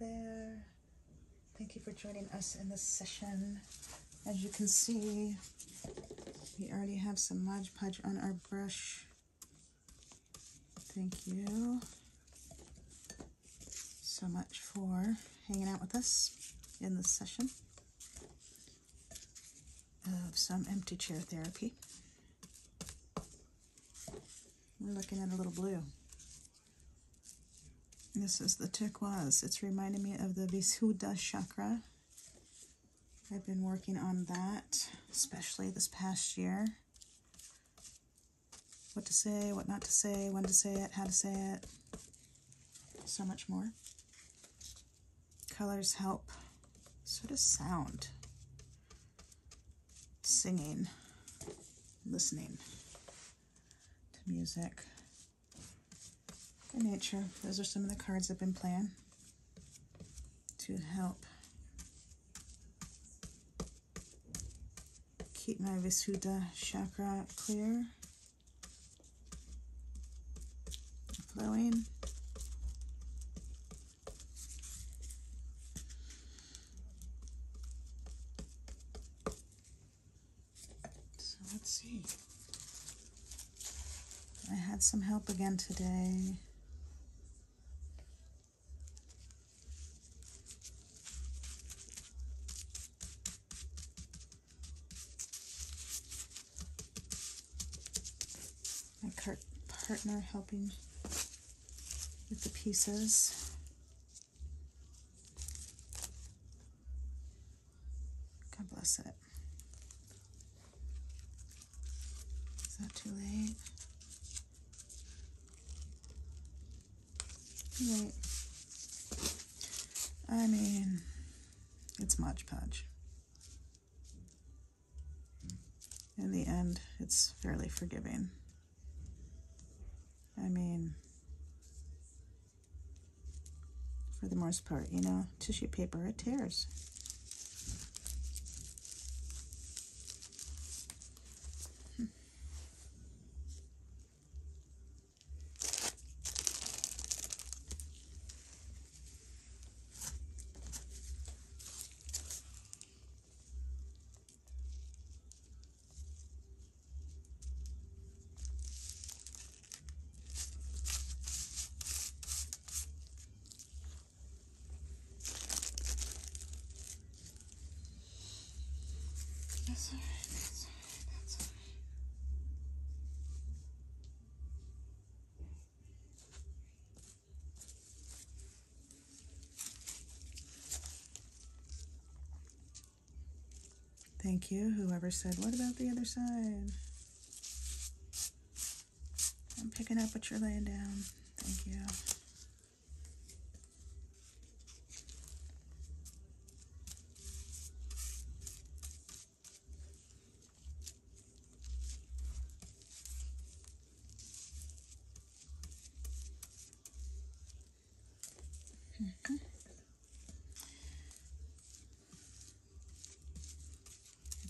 There. Thank you for joining us in this session. As you can see, we already have some Mod Podge on our brush. Thank you so much for hanging out with us in this session of some empty chair therapy. We're looking at a little blue. This is the turquoise. It's reminding me of the Vishuddha chakra. I've been working on that, especially this past year. What to say, what not to say, when to say it, how to say it, so much more. Colors help. So does sound. Singing, listening to music in nature. Those are some of the cards I've been playing to help keep my Vishuddha chakra clear, flowing. So let's see. I had some help again today. Helping with the pieces. God bless it. Is that too late? Wait. I mean, it's Mod Podge. In the end, it's fairly forgiving. I mean, for the most part, you know, tissue paper, it tears. Thank you, whoever said, what about the other side? I'm picking up what you're laying down. Thank you.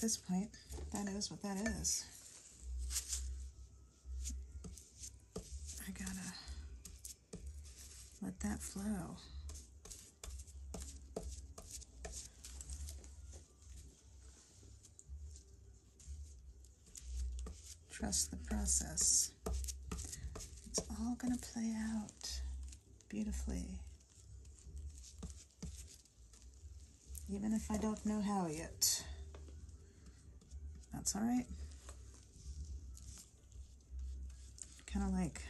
This point, that is what that is. I gotta let that flow. Trust the process. It's all gonna play out beautifully. Even if I don't know how yet. That's all right. Kind of like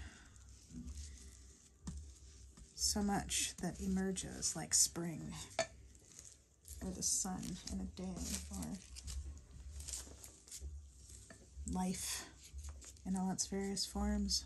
so much that emerges like spring or the sun in a day or life in all its various forms.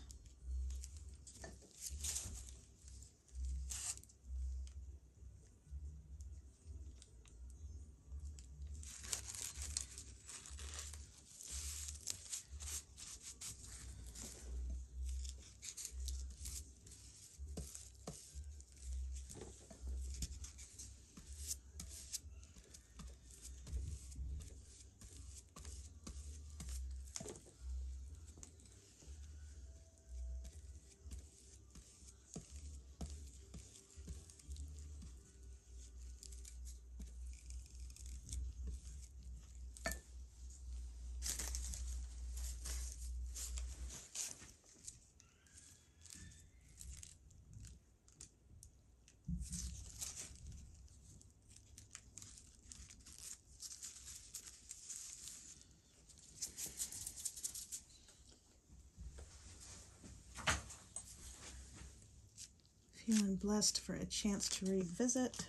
Feeling blessed for a chance to revisit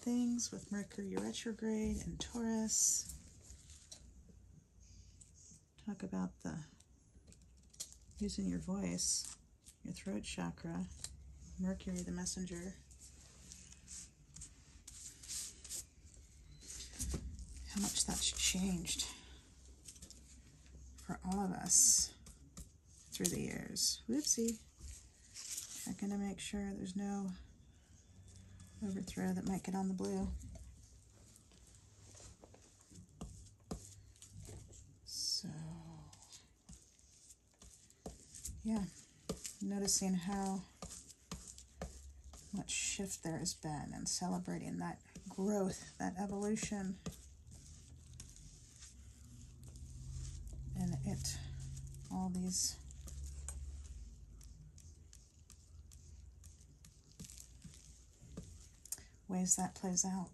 things with Mercury retrograde and Taurus. Talk about the using your voice, your throat chakra, Mercury the messenger. How much that's changed for all of us through the years. Whoopsie. Checking to make sure there's no overthrow that might get on the blue. So, yeah, noticing how much shift there has been and celebrating that growth, that evolution. And it, all these ways that plays out.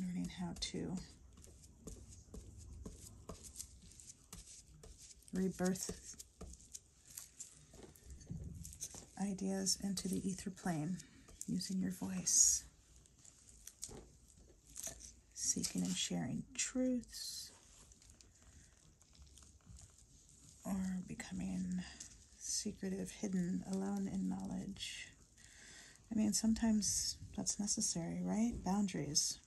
Learning how to rebirth ideas into the ether plane using your voice, seeking and sharing truths, or becoming secretive, hidden, alone in knowledge. I mean, sometimes that's necessary, right? Boundaries.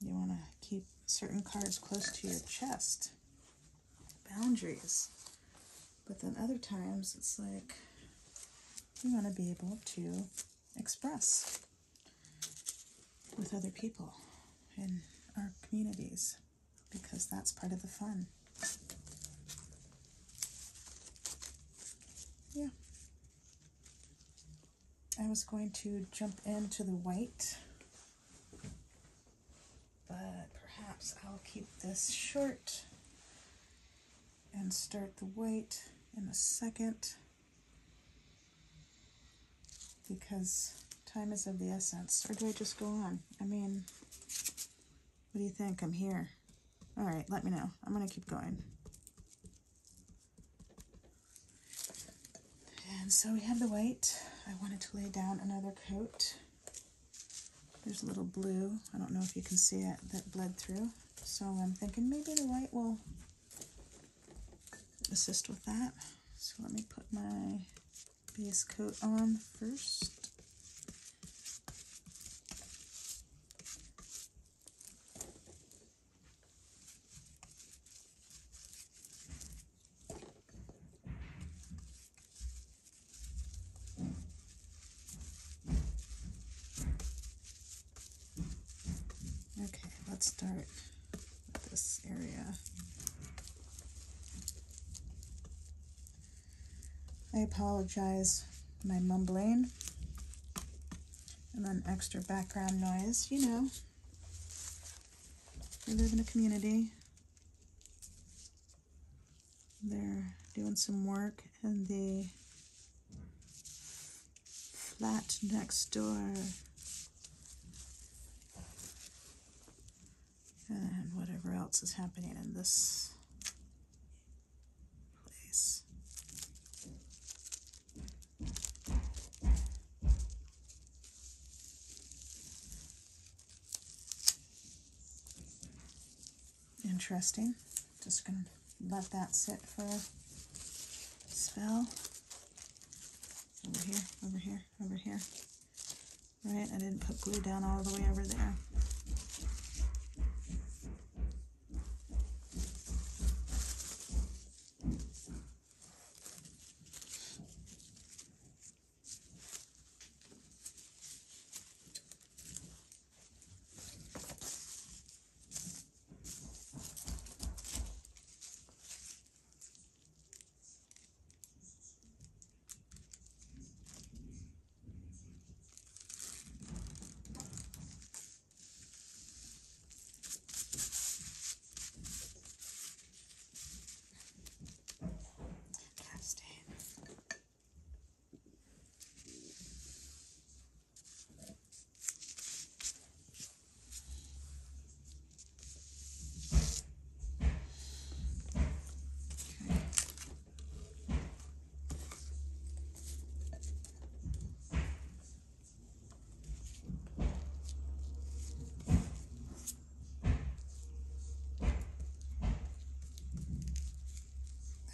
You want to keep certain cards close to your chest. Boundaries. But then other times it's like you want to be able to express with other people in our communities because that's part of the fun. Yeah. I was going to jump into the white, but perhaps I'll keep this short and start the white in a second because time is of the essence. Or do I just go on? I mean, what do you think? I'm here. All right, let me know. I'm going to keep going. And so we have the white. I wanted to lay down another coat. There's a little blue. I don't know if you can see it that bled through. So I'm thinking maybe the white will assist with that. So let me put my base coat on first. Start with this area. I apologize my mumbling and then extra background noise, you know. We live in a community. They're doing some work in the flat next door. And whatever else is happening in this place. Interesting. Just gonna let that sit for a spell. Over here, over here, over here. Right, I didn't put glue down all the way over there.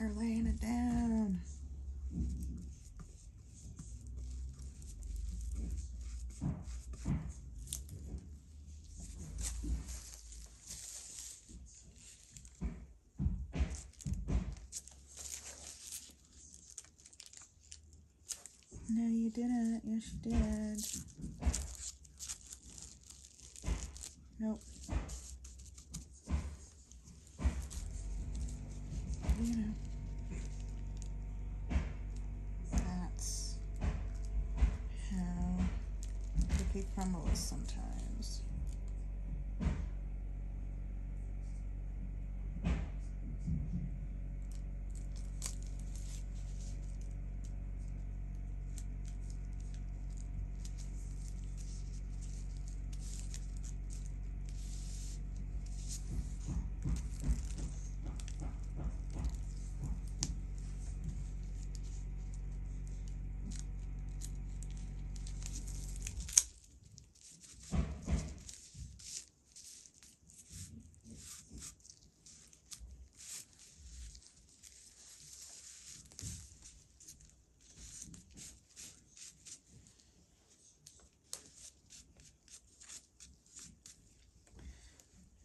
They're laying it down. No, you didn't. Yes, you did. Nope. You know. That's how cookie crumble is sometimes.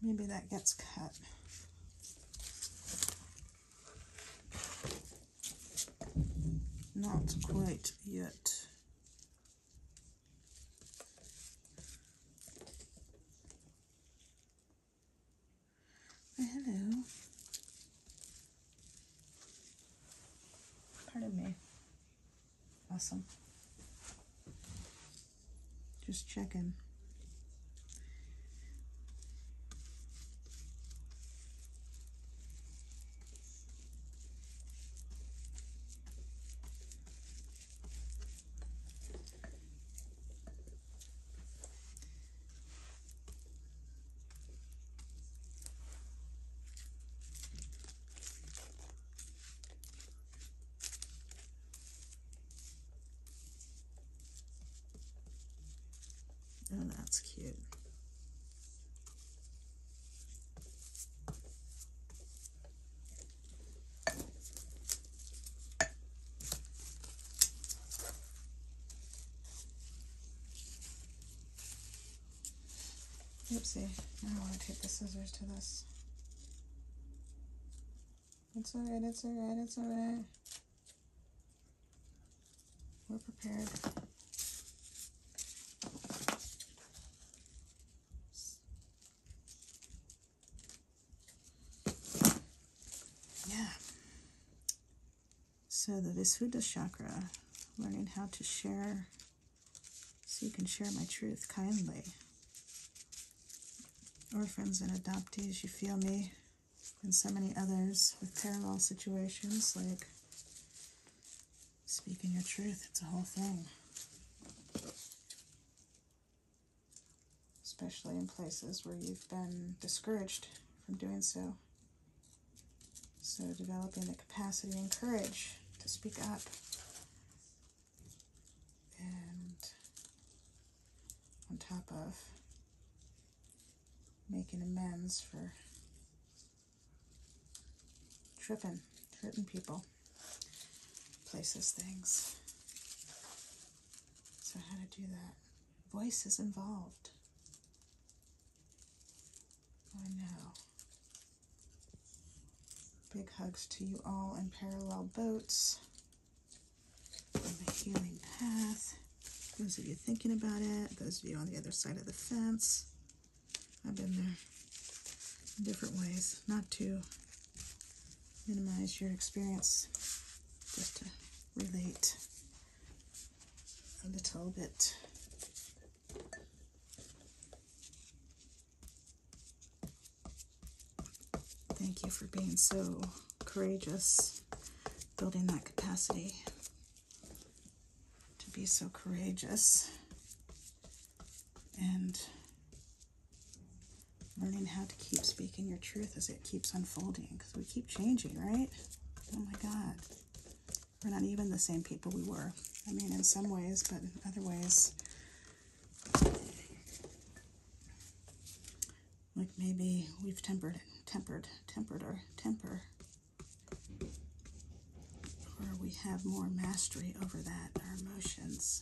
Maybe that gets cut. Not quite yet. Why, hello. Pardon me. Awesome. Just checking. Oh, that's cute. Oopsie, I don't want to take the scissors to this. It's alright, it's alright, it's alright. We're prepared. Yeah. Visuddha chakra, learning how to share so you can share my truth kindly. Orphans and adoptees, you feel me, and so many others with parallel situations like speaking your truth. It's a whole thing. Especially in places where you've been discouraged from doing so. So, developing the capacity and courage speak up and on top of making amends for tripping, hurting people, places, things. So, how to do that? Voice is involved. I know. Big hugs to you all in parallel boats on the healing path. Those of you thinking about it, those of you on the other side of the fence. I've been there in different ways, not to minimize your experience, just to relate a little bit. You for being so courageous, building that capacity to be so courageous and learning how to keep speaking your truth as it keeps unfolding because we keep changing, right? Oh my God. We're not even the same people we were. I mean, in some ways, but in other ways, maybe we've tempered, tempered, tempered our temper where we have more mastery over that, our emotions.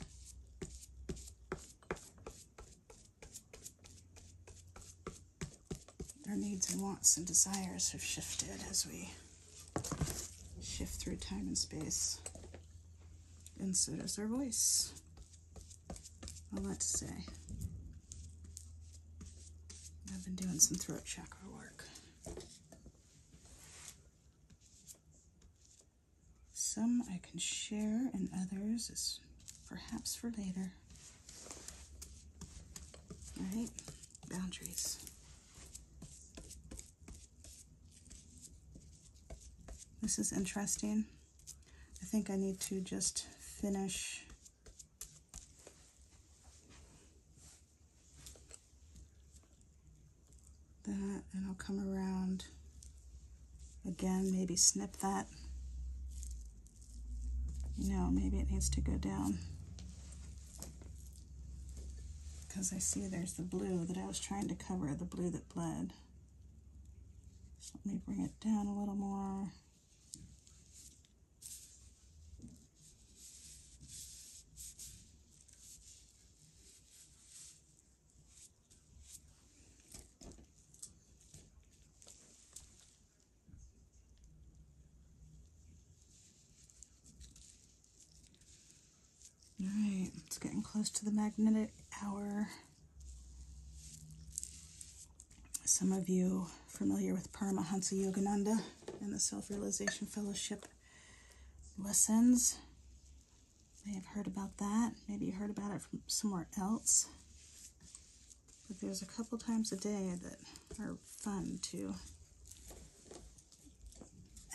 Our needs and wants and desires have shifted as we shift through time and space. And so does our voice. A lot to say. I've been doing some throat chakra work. Some I can share, and others is perhaps for later. All right, boundaries. This is interesting. I think I need to just finish that and I'll come around again, maybe snip that. No, maybe it needs to go down because I see there's the blue that I was trying to cover, the blue that bled. So let me bring it down a little more. All right, it's getting close to the magnetic hour. Some of you familiar with Paramahansa Yogananda and the Self Realization Fellowship lessons may have heard about that. Maybe you heard about it from somewhere else. But there's a couple times a day that are fun to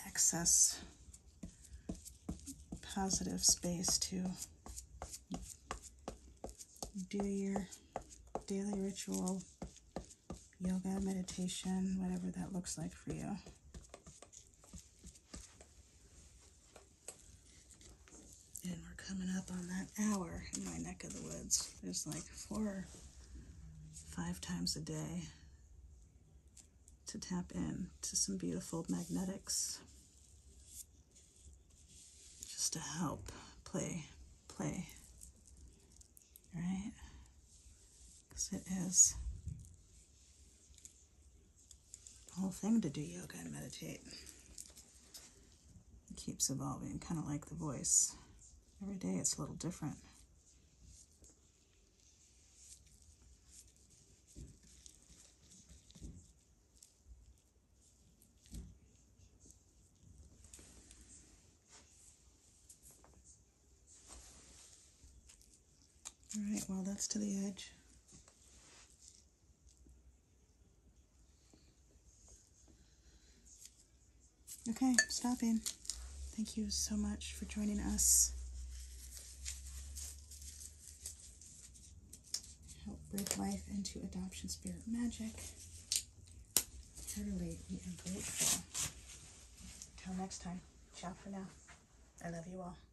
access positive space to do your daily ritual, yoga, meditation, whatever that looks like for you. And we're coming up on that hour in my neck of the woods. There's like four five times a day to tap in to some beautiful magnetics just to help play play right? Because it is the whole thing to do yoga and meditate. It keeps evolving kind of like the voice. Every day it's a little different Well, that's to the edge. Okay, stopping. Thank you so much for joining us. Help break life into adoption spirit magic. Heartily, we are grateful. Till next time. Ciao for now. I love you all.